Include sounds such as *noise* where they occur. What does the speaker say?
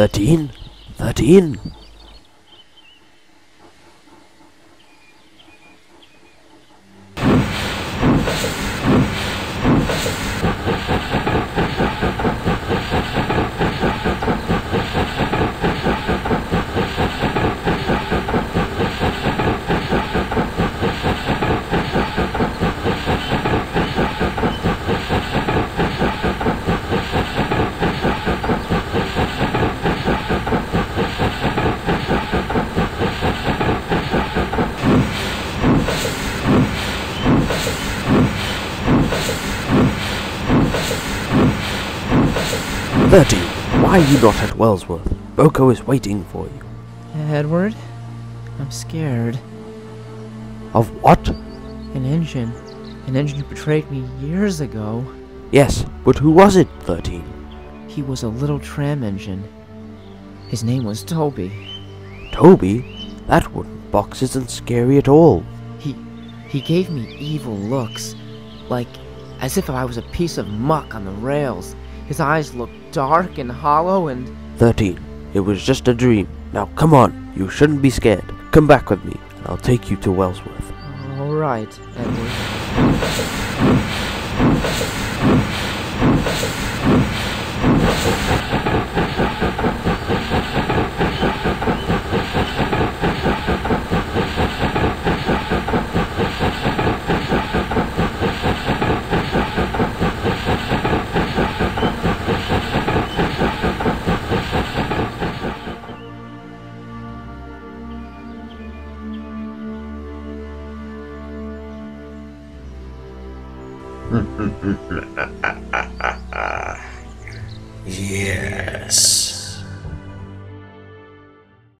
Thirteen? Thirteen? Thirteen. Why are you not at Wellsworth? Boko is waiting for you. Edward? I'm scared. Of what? An engine. An engine who betrayed me years ago. Yes, but who was it, Thirteen? He was a little tram engine. His name was Toby. Toby? That wooden box isn't scary at all. He he gave me evil looks, like as if I was a piece of muck on the rails. His eyes looked dark and hollow and Thirteen. It was just a dream. Now come on, you shouldn't be scared. Come back with me, and I'll take you to Wellsworth. all right, Edward. Mm-hmm. *laughs*